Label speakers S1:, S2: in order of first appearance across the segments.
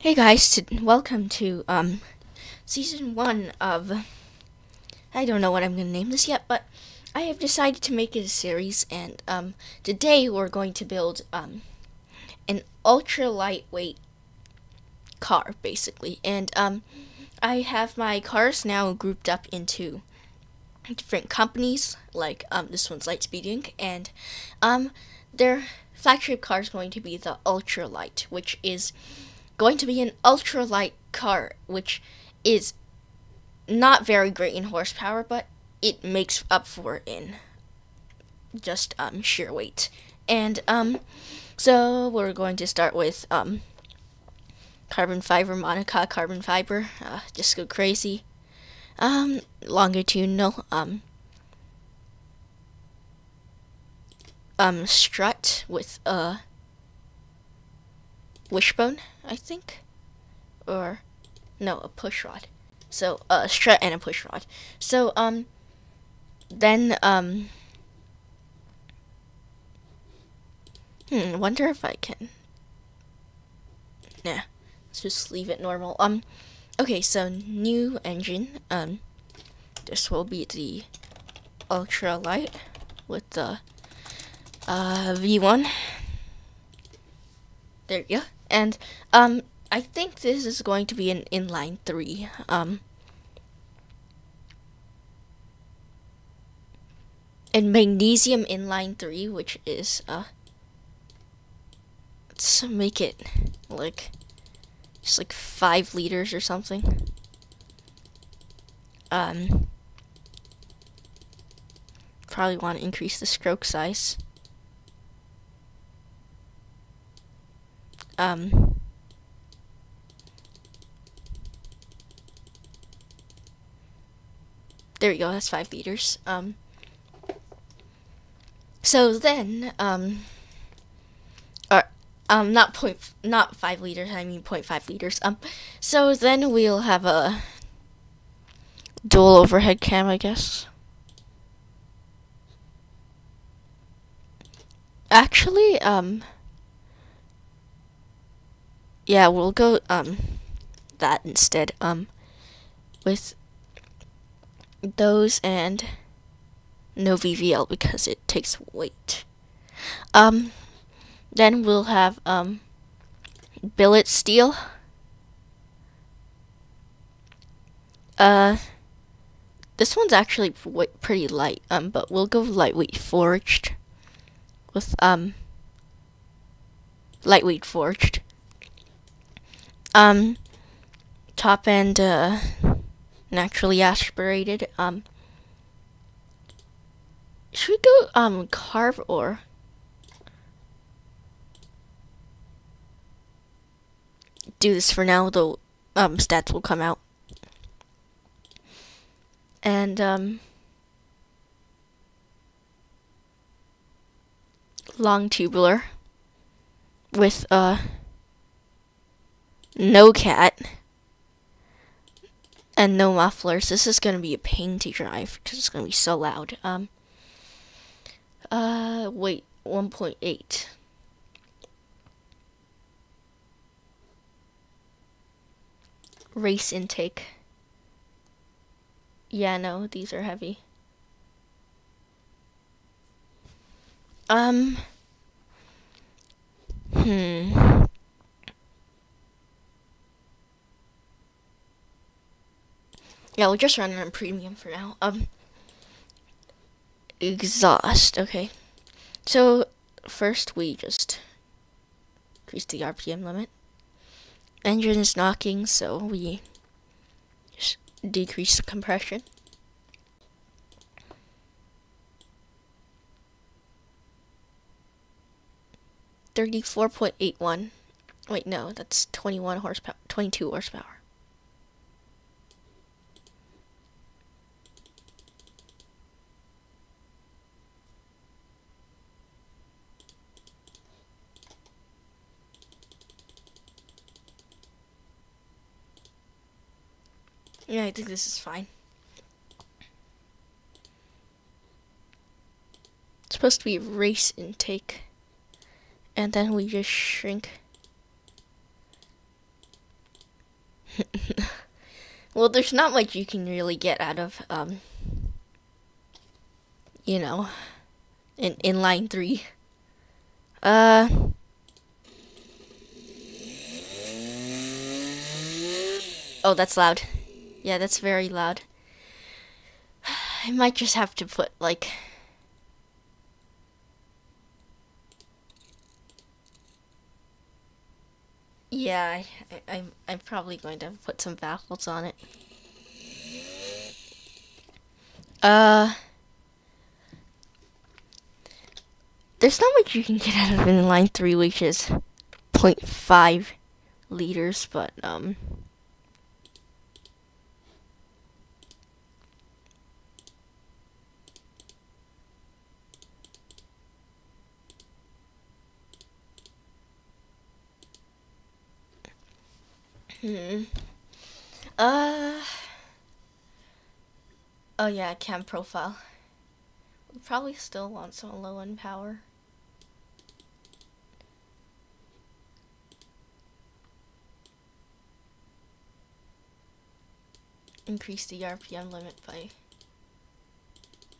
S1: Hey guys, to, welcome to um season one of I don't know what I'm gonna name this yet, but I have decided to make it a series, and um today we're going to build um an ultra lightweight car basically, and um I have my cars now grouped up into different companies, like um this one's Lightspeed Inc. and um their flagship car is going to be the Ultralight, which is going to be an ultralight car, which is not very great in horsepower, but it makes up for in just um, sheer weight. And um, so we're going to start with um, carbon fiber monocoque, carbon fiber, uh, just go crazy. Um, longitudinal, um, um, strut with a wishbone, I think, or no, a push rod. So a strut and a push rod. So um, then um, hmm, wonder if I can. Nah, let's just leave it normal. Um, okay, so new engine. Um, this will be the ultra light with the uh V1. There you go. And um, I think this is going to be an inline three. Um, and magnesium inline three, which is uh, let's make it like just like five liters or something. Um, probably want to increase the stroke size. Um, there we go, that's five liters. Um, so then, um, um, not point, not five liters, I mean point five liters. Um, so then we'll have a dual overhead cam, I guess. Actually, um, yeah, we'll go um that instead. Um with those and no VVL because it takes weight. Um then we'll have um billet steel. Uh this one's actually pretty light, um, but we'll go lightweight forged with um lightweight forged. Um, top end uh, naturally aspirated. Um, should we go um carve or? Do this for now. The um stats will come out. And um. long tubular with uh no cat, and no mufflers. This is going to be a pain to drive because it's going to be so loud. Um, uh, wait, 1.8. Race intake. Yeah, no, these are heavy. Um, hmm. Yeah, we'll just run it on premium for now. Um, exhaust. Okay. So first we just increase the RPM limit. Engine is knocking, so we decrease the compression. Thirty-four point eight one. Wait, no, that's twenty-one horsepower. Twenty-two horsepower. Yeah, I think this is fine. Let's supposed to be race intake. And then we just shrink. well, there's not much you can really get out of, um, you know, in, in line three. Uh, oh, that's loud. Yeah, that's very loud. I might just have to put, like, Yeah, I, I, I'm, I'm probably going to put some baffles on it. Uh, there's not much you can get out of inline 3, which is 0.5 liters, but, um, Hmm. Uh. Oh yeah, cam profile. We probably still want some low end power. Increase the RPM limit by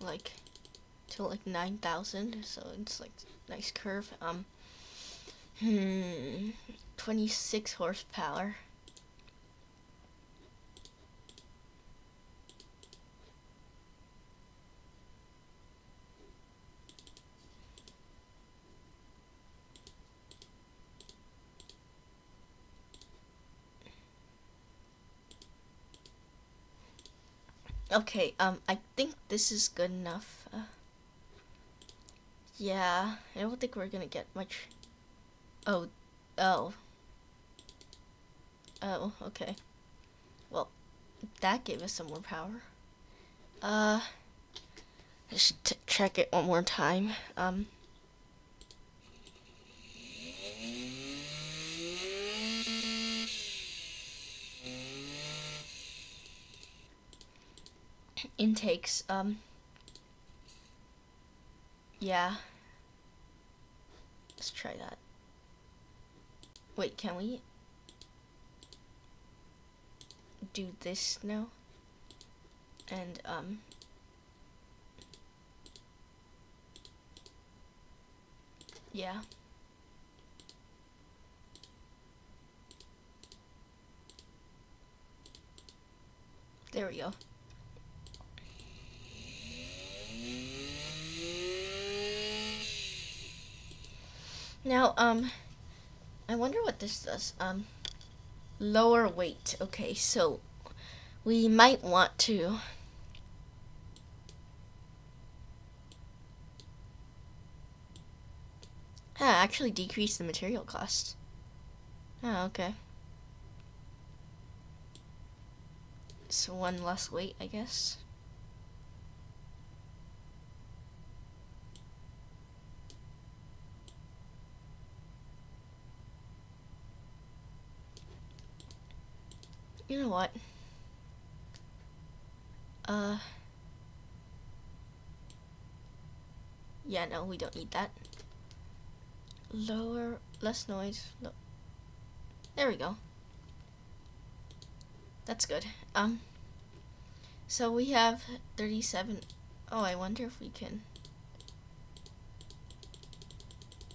S1: like to like 9,000 so it's like nice curve um hmm 26 horsepower Okay, um, I think this is good enough. Uh, yeah, I don't think we're gonna get much. Oh, oh. Oh, okay. Well, that gave us some more power. Uh, just check it one more time. Um, intakes. Um, yeah. Let's try that. Wait, can we do this now? And, um, yeah. There we go. Now, um, I wonder what this does. Um, lower weight. Okay, so we might want to Ah, actually decrease the material cost. Oh, okay. So one less weight, I guess. You know what? Uh. Yeah, no, we don't need that. Lower, less noise. No. There we go. That's good. Um. So we have 37. Oh, I wonder if we can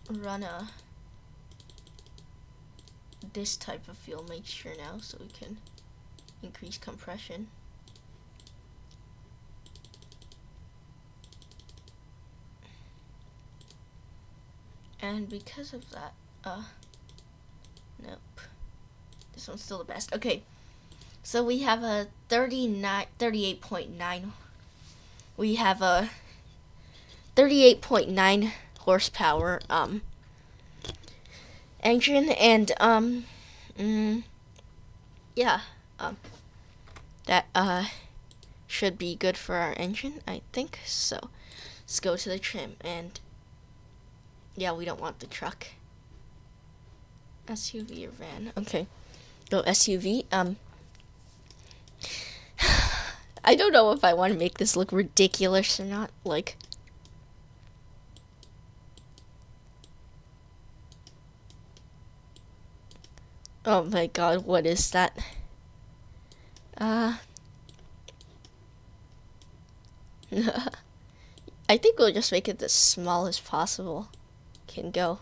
S1: run a this type of fuel mixture now so we can increase compression. And because of that, uh, nope. This one's still the best. Okay, so we have a 39, 38.9. We have a 38.9 horsepower um, engine, and um, mm, yeah um, that uh, should be good for our engine, I think. So let's go to the trim and yeah, we don't want the truck. SUV or van. Okay. Go SUV. Um I don't know if I want to make this look ridiculous or not. Like Oh my god, what is that? Uh. I think we'll just make it as small as possible. Can go.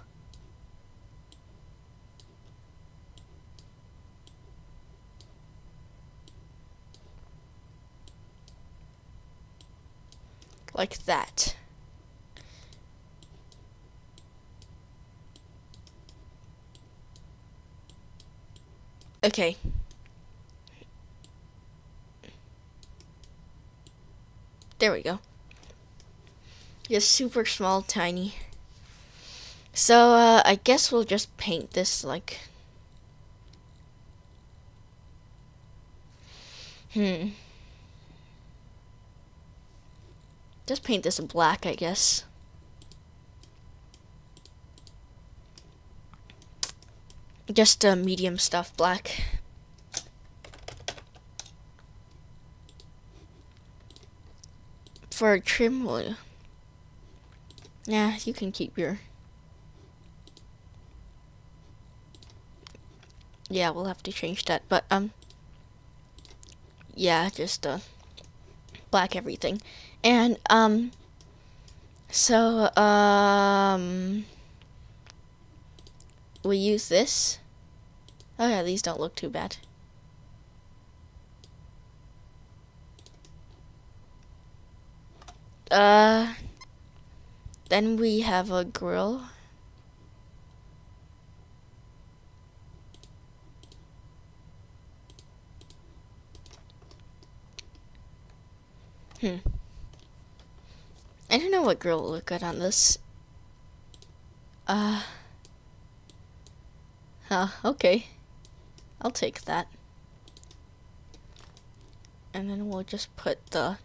S1: Like that. Okay. There we go. Just super small, tiny. So, uh, I guess we'll just paint this like... Hmm. Just paint this black, I guess. Just uh, medium stuff, black. For trim, yeah, you can keep your. Yeah, we'll have to change that, but um, yeah, just uh, black everything, and um, so um we use this. Oh yeah, these don't look too bad. Uh, then we have a grill. Hmm. I don't know what grill will look good on this. Uh... Uh, okay. I'll take that. And then we'll just put the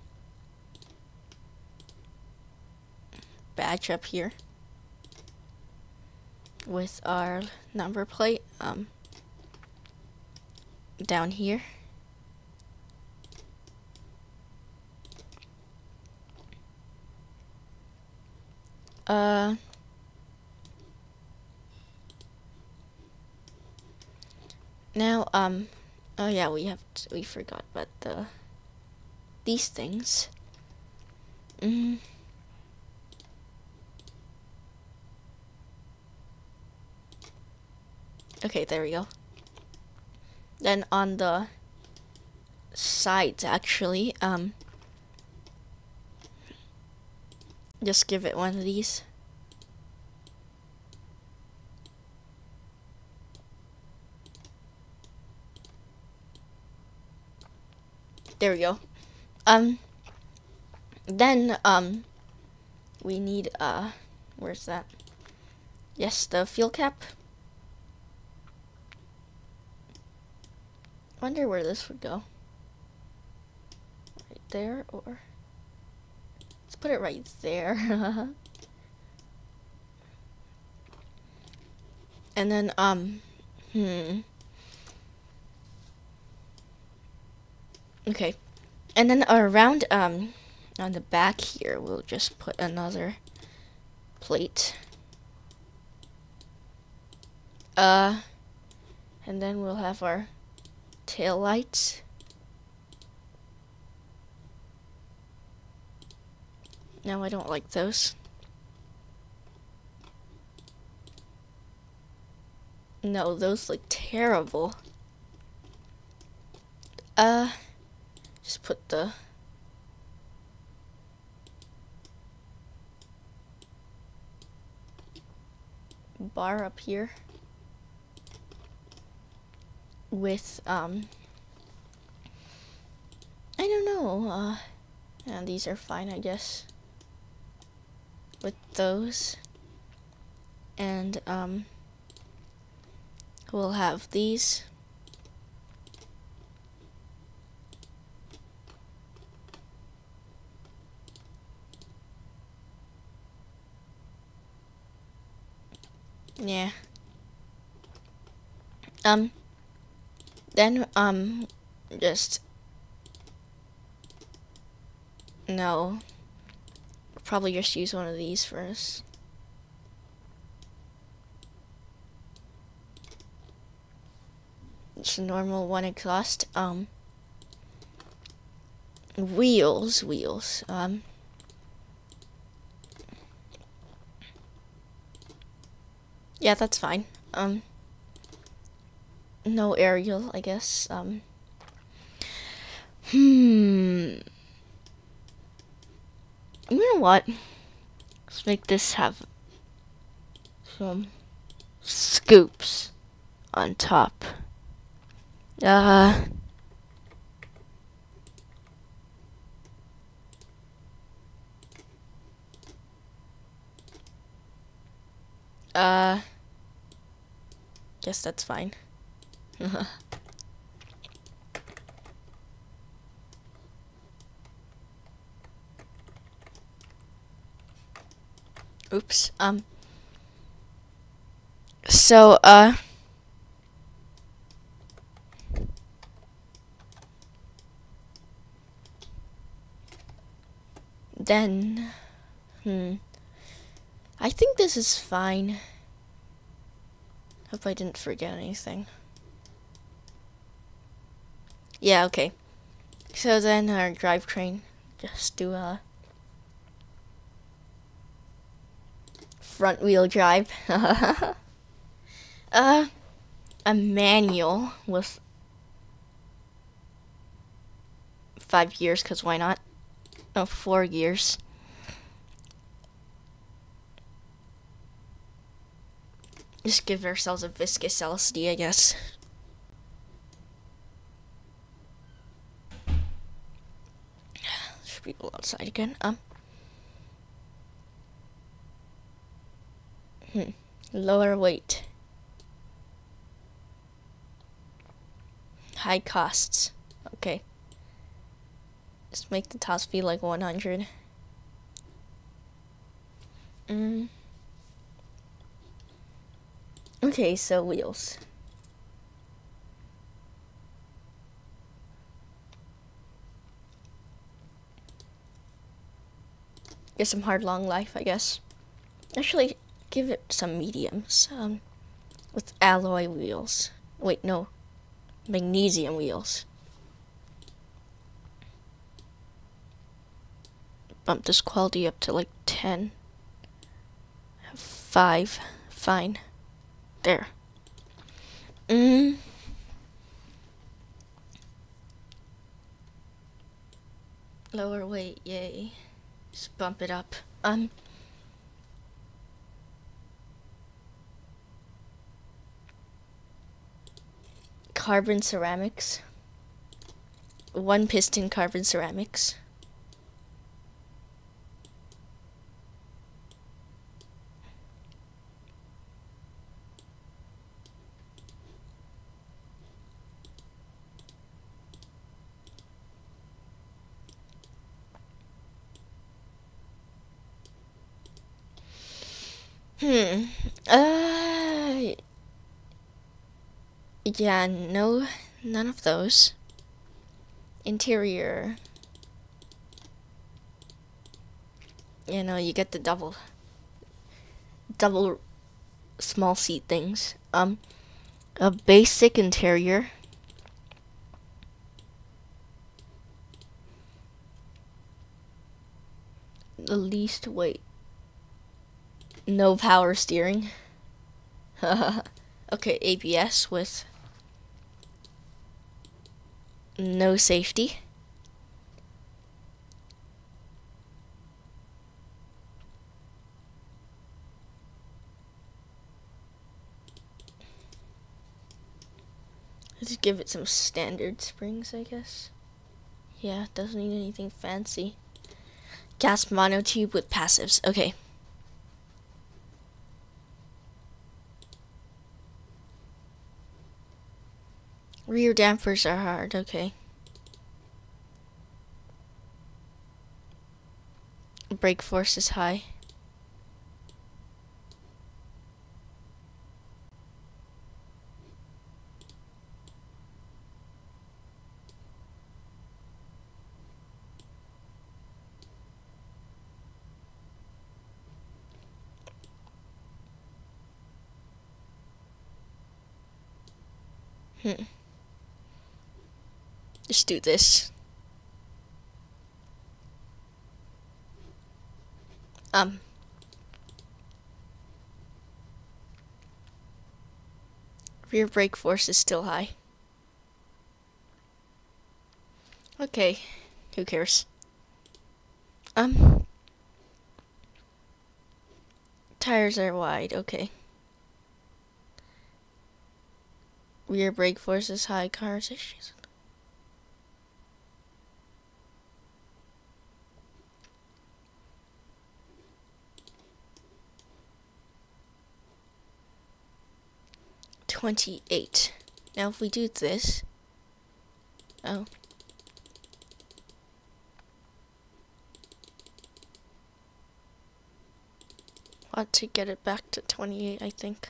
S1: badge up here with our number plate um, down here. Uh, Now, um, oh yeah, we have to, we forgot about the these things. Mm. Okay, there we go. Then on the sides, actually, um, just give it one of these. There we go. Um, then, um, we need, uh, where's that? Yes, the fuel cap. Wonder where this would go. Right there, or... Let's put it right there. and then, um, hmm... Okay. And then around um on the back here, we'll just put another plate. Uh and then we'll have our tail lights. No, I don't like those. No, those look terrible. Uh just put the bar up here with um I don't know uh yeah, these are fine I guess with those and um we'll have these Yeah. Um, then, um, just, no, probably just use one of these first. It's a normal one exhaust. Um, wheels, wheels. Um, yeah, that's fine. Um, no aerial, I guess. Um, hmm. You know what? Let's make this have some scoops on top. Uh. Uh. Guess that's fine. Oops. Um. So, uh. Then, hmm. I think this is fine. Hope I didn't forget anything. Yeah, okay. So then our drivetrain, just do a front wheel drive. uh, a manual with five gears, because why not? Oh, four gears. Just give ourselves a viscous LSD, I guess. There's people outside again. Um. Hmm. Lower weight. High costs. Okay. Just make the toss fee like 100. Mm. Okay, so wheels. Get some hard long life, I guess. Actually, give it some mediums. Um, with alloy wheels. Wait, no. Magnesium wheels. Bump this quality up to like 10. 5. Fine. There. Mm. Lower weight, yay. Just bump it up. Um. Carbon ceramics. One piston carbon ceramics. Hmm. Uh. Yeah, no, none of those. Interior. You know, you get the double, double small seat things. Um, a basic interior. The least weight no power steering. okay, ABS with no safety. Let's give it some standard springs, I guess. Yeah, doesn't need anything fancy. Gas monotube with passives. Okay. Rear dampers are hard, okay. Brake force is high. Hmm. Just do this. Um. Rear brake force is still high. Okay, who cares? Um. Tires are wide, okay. Rear brake force is high, cars issues. Twenty-eight. Now if we do this, oh. Want to get it back to 28, I think.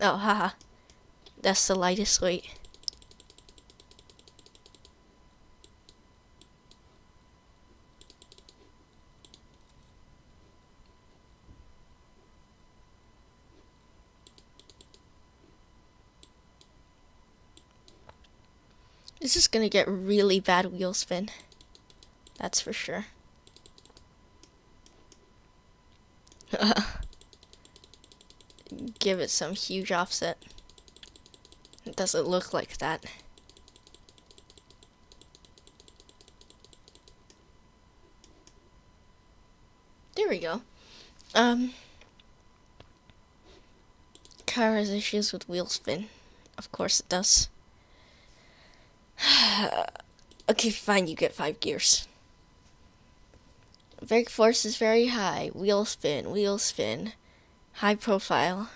S1: Oh, haha. That's the lightest weight. This is gonna get really bad wheel spin. That's for sure. Give it some huge offset. It doesn't look like that. There we go. Um, car has issues with wheel spin. Of course it does. Okay, fine, you get five gears. Brake force is very high. Wheel spin, wheel spin. High profile.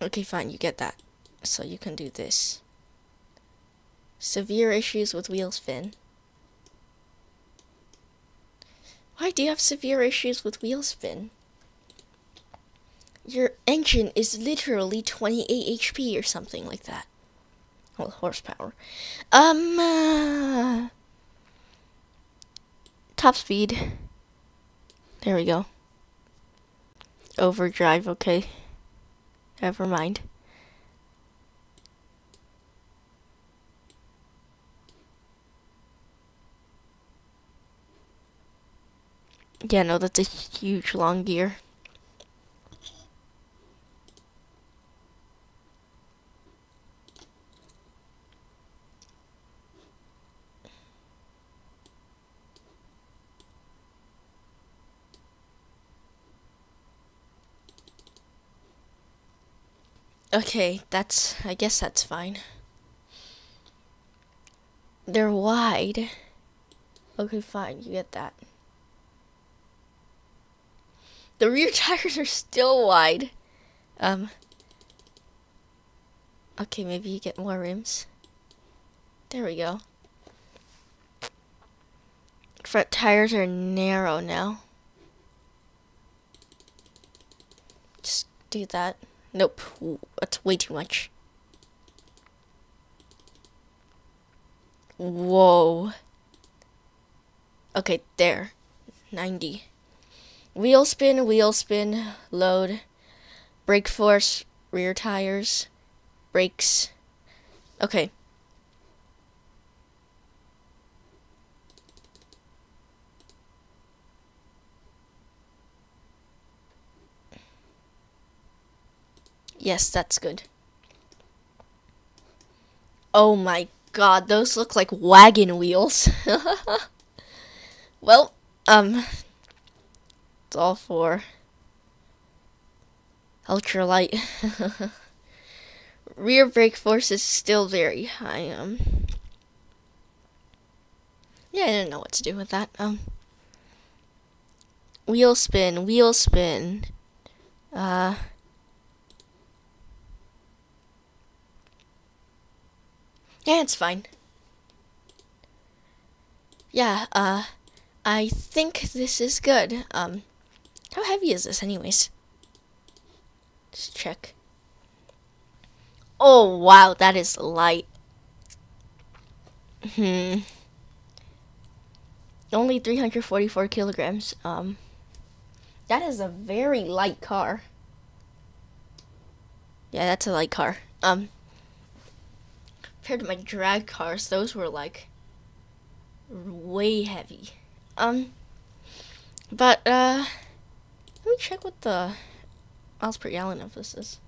S1: Okay, fine, you get that. So you can do this. Severe issues with wheel spin. Why do you have severe issues with wheel spin? Your engine is literally 28 HP or something like that. Well, horsepower. Um, uh, top speed. There we go. Overdrive, okay. Never mind. Yeah, no, that's a huge long gear. Okay, that's, I guess that's fine. They're wide. Okay, fine, you get that. The rear tires are still wide. Um. Okay, maybe you get more rims. There we go. Front tires are narrow now. Just do that. Nope, that's way too much. Whoa. Okay, there. 90. Wheel spin, wheel spin, load, brake force, rear tires, brakes. Okay. Yes, that's good. Oh my god, those look like wagon wheels. well, um, it's all for ultralight. Rear brake force is still very high. Um, yeah, I didn't know what to do with that. Um, wheel spin, wheel spin. Uh, Yeah, it's fine. Yeah, uh, I think this is good. Um, how heavy is this anyways? Just check. Oh, wow, that is light. Hmm. Only 344 kilograms. Um, that is a very light car. Yeah, that's a light car. Um, compared to my drag cars, those were like way heavy. Um, but uh, let me check what the miles per gallon of this is.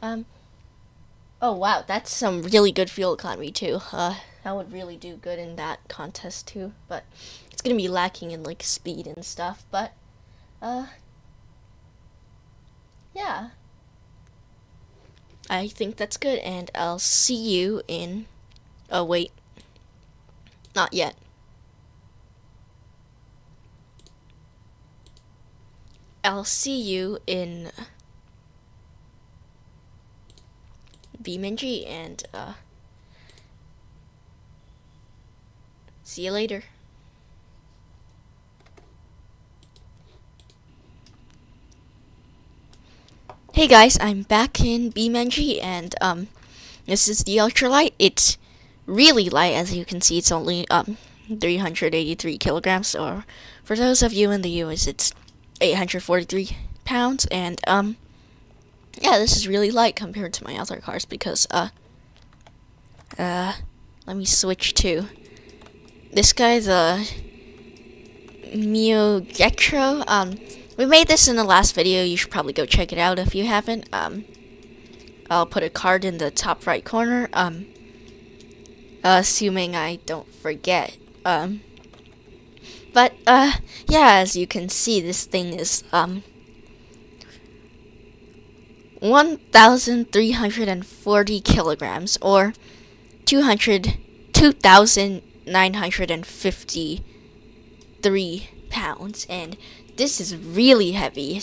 S1: Um, oh wow, that's some really good fuel economy too. Uh, that would really do good in that contest too. But it's gonna be lacking in like speed and stuff. But uh, yeah. I think that's good, and I'll see you in. Oh, wait. Not yet. I'll see you in BeamNG, and uh, see you later. Hey guys, I'm back in BeamNG and um this is the ultralight. It's really light as you can see. It's only um 383 kilograms or for those of you in the US it's 843 pounds. And um yeah this is really light compared to my other cars because uh uh let me switch to this guy the Mio Getro. Um we made this in the last video. You should probably go check it out if you haven't. Um, I'll put a card in the top right corner. Um, assuming I don't forget. Um, but uh, yeah, as you can see, this thing is um 1,340 kilograms or 200 2,953 pounds and this is really heavy.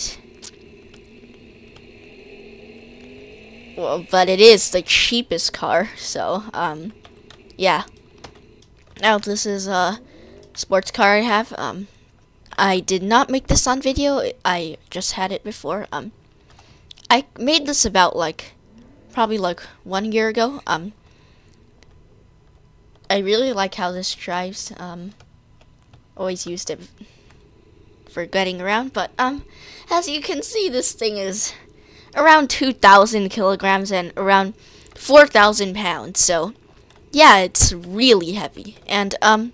S1: Well, but it is the cheapest car, so, um, yeah. Now, this is a sports car I have. Um, I did not make this on video. I just had it before. Um, I made this about, like, probably, like, one year ago. Um, I really like how this drives. Um, always used it for getting around, but um, as you can see, this thing is around 2,000 kilograms and around 4,000 pounds. So, yeah, it's really heavy. And um,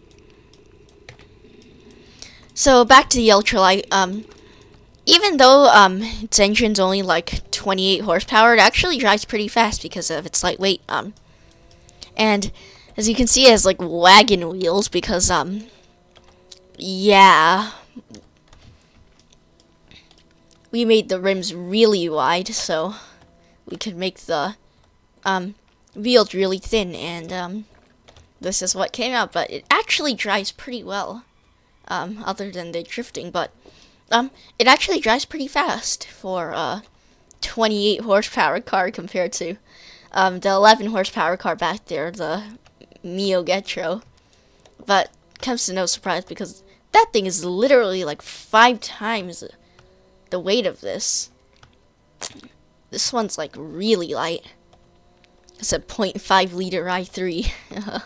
S1: so back to the ultralight. Um, even though um its engine's only like 28 horsepower, it actually drives pretty fast because of its lightweight. Um, and as you can see, it has like wagon wheels because um, yeah, we made the rims really wide so we could make the um, wheels really thin and um, this is what came out but it actually drives pretty well um, other than the drifting but um, it actually drives pretty fast for a 28 horsepower car compared to um, the 11 horsepower car back there the Mio Getro. But comes to no surprise because that thing is literally like five times the weight of this. This one's like really light. It's a 0.5 liter i3.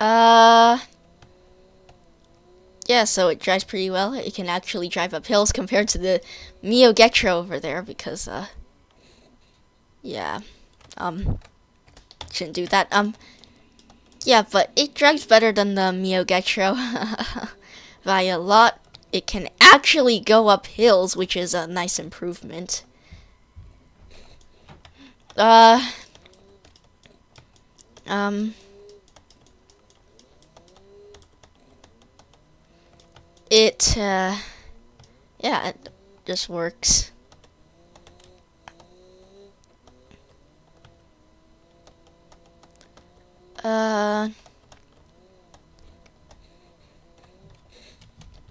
S1: uh, yeah, so it drives pretty well. It can actually drive up hills compared to the Mio Getro over there because, uh, yeah, um, shouldn't do that. Um, yeah, but it drives better than the Mio Getro by a lot it can actually go up hills, which is a nice improvement. Uh, um, it, uh, yeah, it just works. Uh,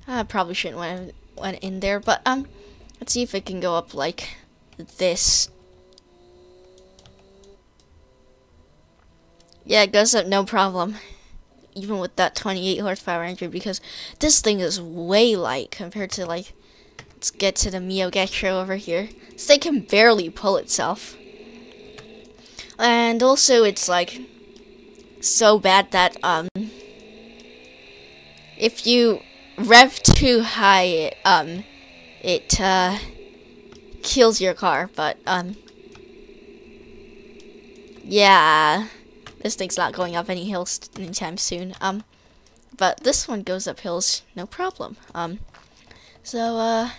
S1: I probably shouldn't went went in there, but um, let's see if it can go up like this. Yeah, it goes up no problem, even with that 28 horsepower engine, because this thing is way light compared to like. Let's get to the Mio Getro over here. This thing can barely pull itself. And also, it's like so bad that um, if you rev too high, um, it uh, kills your car, but um yeah, this thing's not going up any hills anytime soon. Um but this one goes up hills no problem. Um so uh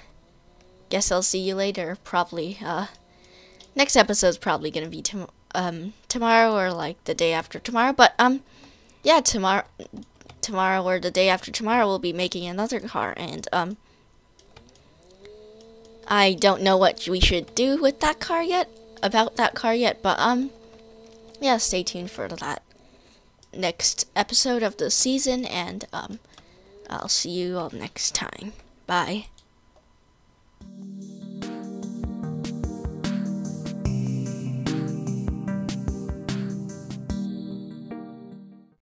S1: guess I'll see you later probably uh next episode's probably to be um tomorrow or like the day after tomorrow, but um yeah, tomorrow tomorrow or the day after tomorrow we'll be making another car and um I don't know what we should do with that car yet, about that car yet, but um yeah, stay tuned for that next episode of the season and um I'll see you all next time. Bye.